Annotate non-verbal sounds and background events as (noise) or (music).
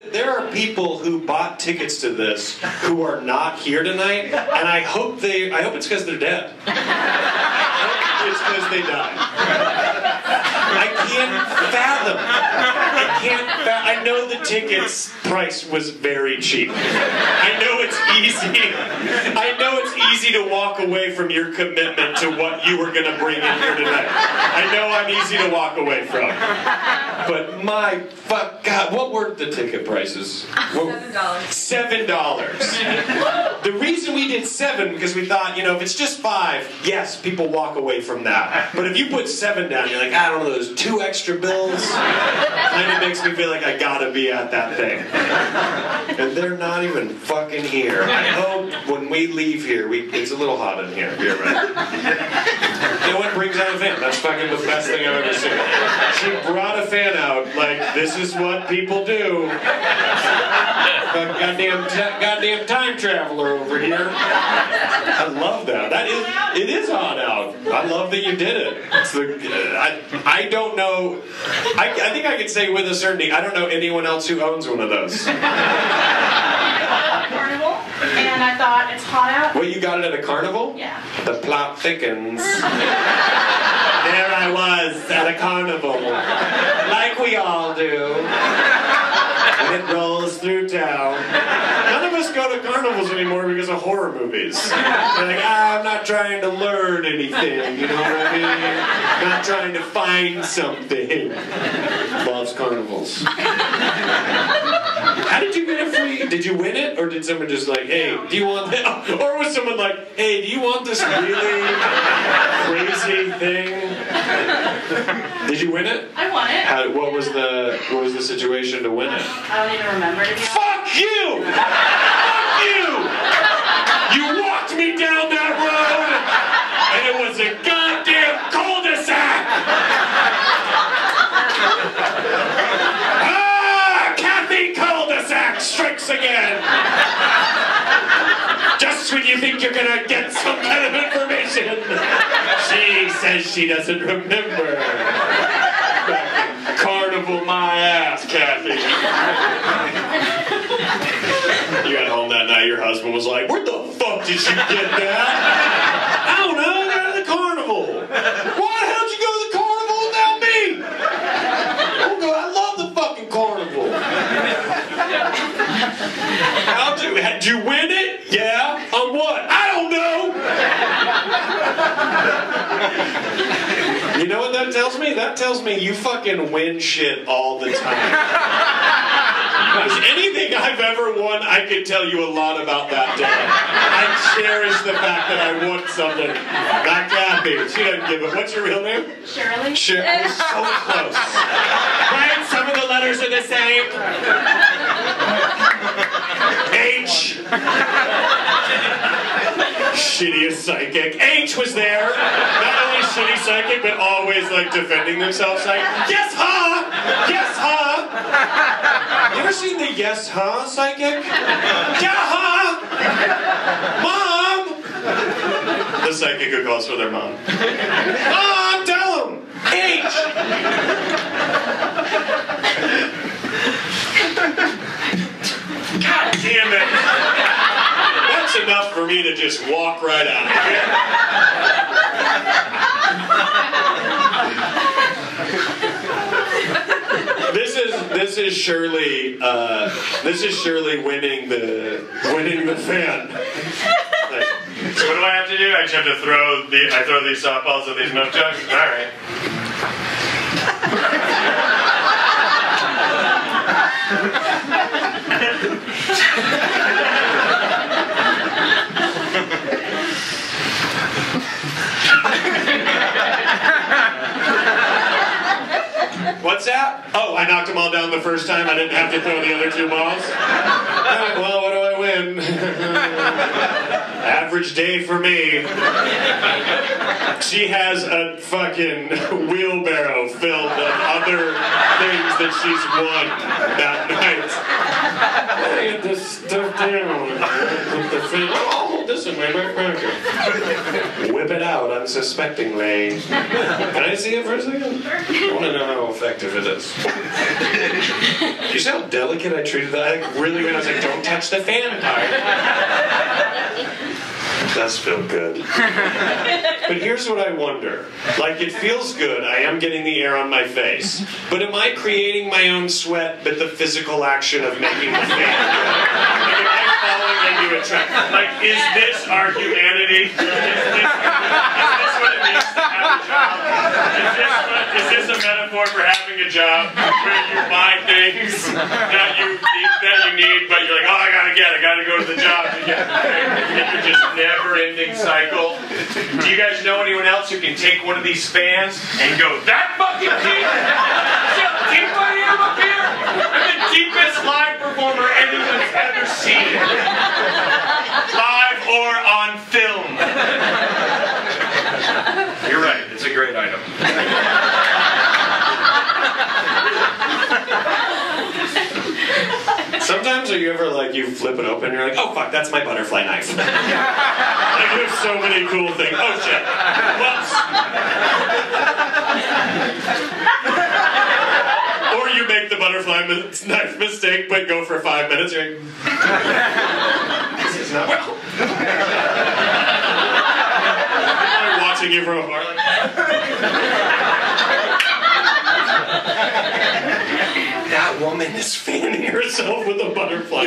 There are people who bought tickets to this who are not here tonight, and I hope they. I hope it's because they're dead. (laughs) I hope it's because they died. I can't fathom. I can't. Fa- I know the tickets price was very cheap. I know it's easy. I know it's easy to walk away from your commitment to what you were going to bring in here tonight. I know I'm easy to walk away from. But my fuck, God, what were the ticket prices? Seven dollars. Seven dollars. The reason we did seven because we thought, you know, if it's just five, yes, people walk away from that. But if you put seven down, you're like, I don't know, those two extra bills. (laughs) Kind of makes me feel like I gotta be at that thing. And they're not even fucking here. I hope when we leave here, we it's a little hot in here. You're right. No one brings out a fan. That's fucking the best thing I've ever seen. She brought a fan out. Like this is what people do. Fuck goddamn, ta- goddamn time traveler over here. I love that. That is, it is hot out. I love that you did it. It's the, uh, I, I don't know. I, I think I can say with a certainty. I don't know anyone else who owns one of those. Carnival, and I thought it's hot out. Well, you got it at a carnival. Yeah. The plot thickens. (laughs) there I was at a carnival, like we all do. And it rolls through town. None of us go to carnivals anymore because of horror movies. We're like, ah, I'm not trying to learn anything, you know what I mean? Not trying to find something. Loves carnivals. How did you get a free? Did you win it, or did someone just like, hey, do you want that? (laughs) Or was someone like, hey, do you want this really crazy thing? Did you win it? I won it. How, what was the what was the situation to win it? I don't even remember to be honest. Fuck you! Fuck you! You walked me down that road, and it was a goddamn cul-de-sac. Ah, Cathy cul-de-sac strikes again. When you think you're gonna get some kind of information, she says she doesn't remember. Carnival my ass, Cathy. You got home that night, your husband was like, Where the fuck did you get that? I don't know, I got at the carnival. Why the hell did you go to the carnival without me? Oh, I love the fucking carnival. How'd you, did you win it? Yeah. On what? I don't know. You know what that tells me? That tells me you fucking win shit all the time. Because anything I've ever won, I could tell you a lot about that day. I cherish the fact that I won something. Not Cathy. She doesn't give a. What's your real name? Shirley. I was oh, so close. Right? Some of the letters are the same. H. Shittiest psychic. H was there. Not only shitty psychic, but always like defending themselves. Like, yes, huh? Yes, huh? You ever seen the yes, huh psychic? Yeah, huh? Mom! The psychic who calls for their mom. Mom, tell him! H! God damn it! Enough for me to just walk right out of here. This is this is surely uh, this is surely winning the winning the fan. Like, so what do I have to do? I just have to throw the I throw these softballs at these milk jugs. All right. What's that? Oh, I knocked them all down the first time. I didn't have to throw the other two balls. Well, what do I win? (laughs) Average day for me. She has a fucking wheelbarrow filled of other things that she's won that night. I this stuff down. Put the thing. Oh, this this in my back pocket. Whip it out unsuspectingly. Can I see it for a second? I want to know how effective it is. You see how delicate I treated that? I really, was like, don't touch the fan part. It does feel good. (laughs) But here's what I wonder. Like, it feels good. I am getting the air on my face. But am I creating my own sweat but the physical action of making the fan? Like, am I falling into a trap? Like, is this our humanity? Is this, is this what it means to have a job? Is this, what, is this a metaphor for having a job where you buy things that you need, that you need, but oh, I. I gotta go to the job to get just never-ending cycle. Do you guys know anyone else who can take one of these fans and go, that fucking deep? See how deep I am up here? I'm the deepest live performer anyone's ever seen. Live or on film. You're right, it's a great item. Sometimes are you flip it open and you're like, oh fuck, that's my butterfly knife. (laughs) like there's so many cool things. Oh shit. Whoops. or you make the butterfly mi- knife mistake but go for five minutes. You're like, this is not well. I'm watching you from afar. Like, that woman is fanning herself with a butterfly?